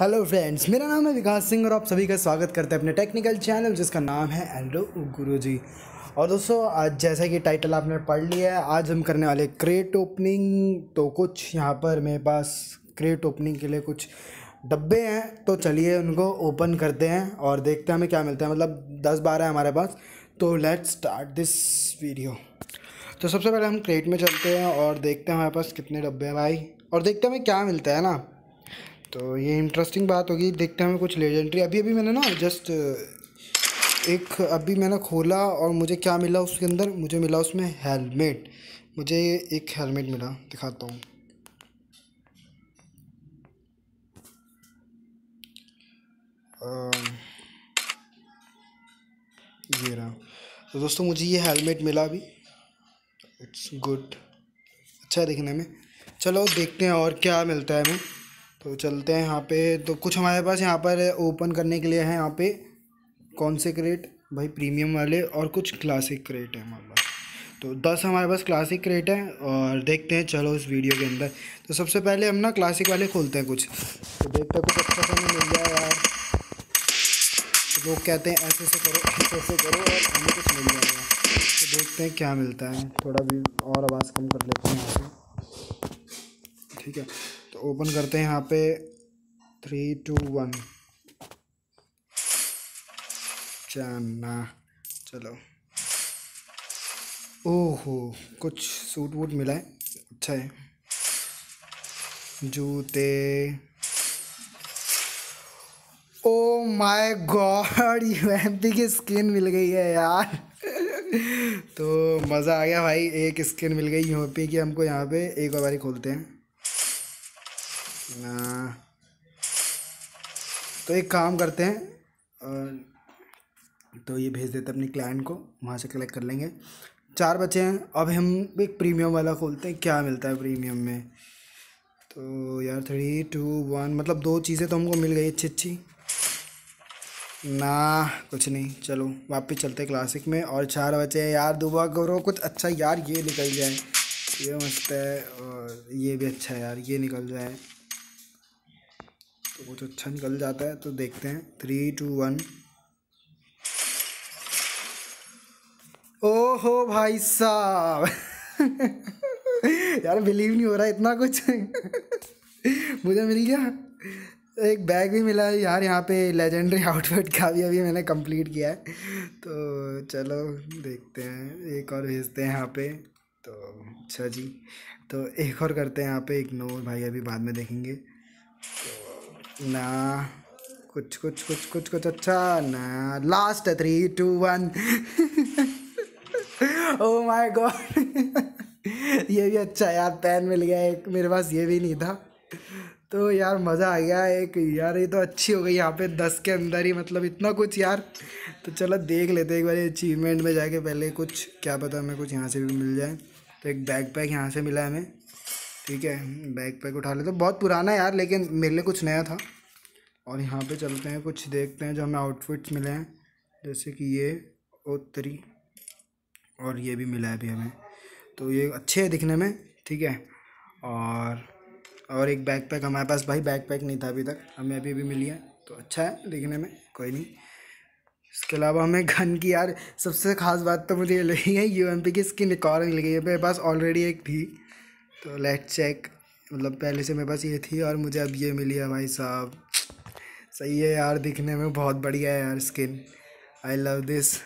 Hello friends मेरा नाम है विकास सिंह और आप सभी का स्वागत करते हैं अपने टेक्निकल चैनल जिसका नाम है एल्डो गुरु जी और दोस्तों, आज जैसा कि टाइटल आपने पढ़ लिया है, आज हम करने वाले क्रेट ओपनिंग तो कुछ यहाँ पर मेरे पास क्रेट ओपनिंग के लिए कुछ डब्बे हैं तो चलिए उनको ओपन करते हैं और देखते हैं हमें क्या मिलता है। मतलब दस बारह है हमारे पास तो लेट्स स्टार्ट दिस वीडियो तो सबसे पहले हम क्रेट में चलते हैं और देखते हैं हमारे पास कितने डब्बे हैं भाई। और देखते हैं हमें क्या मिलता है ना। तो ये इंटरेस्टिंग बात होगी, देखते हैं हमें कुछ लेजेंड्री अभी अभी मैंने ना जस्ट एक अभी मैंने खोला और मुझे क्या मिला उसके अंदर? मुझे मिला उसमें हेलमेट मुझे एक हेलमेट मिला, दिखाता हूँ। ये रहा। तो दोस्तों, मुझे ये हेलमेट मिला अभी। इट्स गुड अच्छा देखने में। चलो, देखते हैं और क्या मिलता है हमें। तो चलते हैं यहाँ पे। तो कुछ हमारे पास यहाँ पर ओपन करने के लिए है यहाँ पे। कौन से क्रेट भाई प्रीमियम वाले और कुछ क्लासिक क्रेट है हमारे पास। तो दस हमारे पास क्लासिक क्रेट है और देखते हैं, चलो इस वीडियो के अंदर। तो सबसे पहले हम ना क्लासिक वाले खोलते हैं कुछ। तो देखते हैं कुछ अच्छा सा मिल जाए यार। लोग कहते हैं ऐसे से करो, ऐसे ऐसे करो और हमें कुछ मिल जाएगा। तो देखते हैं क्या मिलता है। थोड़ा भी और आवाज़ कम कर लेते हैं यहाँ से ठीक है। तो ओपन करते हैं यहाँ पे। थ्री टू वन चना चलो। ओहो, कुछ सूट वूट मिला है। अच्छा है। जूते। Oh my god U UMP की स्किन मिल गई है यार। तो मज़ा आ गया भाई, एक स्किन मिल गई यूएमपी की हमको यहाँ पे एक और बारी खोलते हैं। तो एक काम करते हैं तो ये भेज देते हैं अपने क्लाइंट को, वहाँ से कलेक्ट कर लेंगे। चार बचे हैं, अब हम एक प्रीमियम वाला खोलते हैं, क्या मिलता है प्रीमियम में? तो यार थ्री, टू, वन मतलब दो चीज़ें तो हमको मिल गई, अच्छी अच्छी। ना, कुछ नहीं, चलो, वापस चलते क्लासिक में। और चार बचे हैं, यार दुआ करो, कुछ अच्छा यार ये निकल जाए। ये मस्त है, और ये भी अच्छा है यार, ये निकल जाए। तो कुछ अच्छा निकल जाता है तो देखते हैं। थ्री टू वन ओहो भाई साहब। यार बिलीव नहीं हो रहा इतना कुछ। मुझे मिल गया। एक बैग भी मिला है यार, यहाँ पे लेजेंडरी आउटफिट का भी अभी मैंने कंप्लीट किया है। तो चलो, देखते हैं। एक और भेजते हैं यहाँ पे। तो अच्छा जी। तो एक और करते हैं यहाँ पे। नो भाई अभी बाद में देखेंगे। तो ना, कुछ कुछ कुछ कुछ कुछ अच्छा ना। Last three two one oh my god ये भी अच्छा यार पेन मिल गया एक, मेरे पास ये भी नहीं था। तो यार मज़ा आ गया एक, यार ये तो अच्छी हो गई यहाँ पे दस के अंदर ही मतलब इतना कुछ यार। तो चलो देख लेते एक बार अचीवमेंट में जाके पहले कुछ, क्या पता हमें कुछ यहाँ से भी मिल जाए। तो एक बैग पैक यहाँ से मिला हमें। ठीक है बैग पैक उठा ले तो बहुत पुराना यार, लेकिन मेरे लिए कुछ नया था। और यहाँ पे चलते हैं, कुछ देखते हैं जो हमें आउटफिट्स मिले हैं। जैसे कि ये ओतरी और ये भी मिला है अभी हमें। तो ये अच्छे है दिखने में, ठीक है। और और एक बैग पैक हमारे पास भाई बैग पैक नहीं था अभी तक। हमें अभी अभी मिली है तो अच्छा है दिखने में, कोई नहीं। इसके अलावा हमें गन की यार, सबसे ख़ास बात तो मुझे ये लगी है यू एम पी की स्किन एक और मिल गई है। मेरे पास ऑलरेडी एक थी। तो लेट चेक मतलब पहले से मेरे पास ये थी और मुझे अब ये मिली है भाई साहब। सही है यार, दिखने में बहुत बढ़िया है यार skin I love this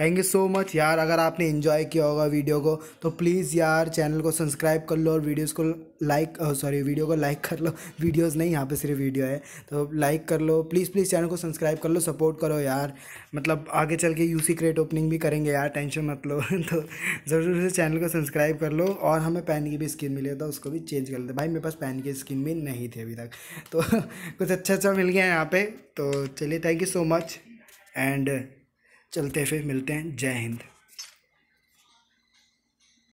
thank you so much यार। अगर आपने इन्जॉय किया होगा वीडियो को तो प्लीज़ यार चैनल को सब्सक्राइब कर लो और वीडियोज़ को लाइक सॉरी वीडियो को लाइक कर लो। वीडियोज़ नहीं, यहाँ पे सिर्फ़ वीडियो है। तो लाइक कर लो। प्लीज़ प्लीज़ चैनल को सब्सक्राइब कर लो सपोर्ट करो यार। मतलब आगे चल के यूसी क्रेट ओपनिंग भी करेंगे यार टेंशन मत लो। तो ज़रूर से चैनल को सब्सक्राइब कर लो और हमें पैन की भी स्किन मिली था उसको भी चेंज कर लेते भाई, मेरे पास पैन की स्किन भी नहीं थी अभी तक। तो कुछ अच्छा अच्छा मिल गया यहाँ पर तो चलिए thank you so much and चलते फिर मिलते हैं। जय हिंद।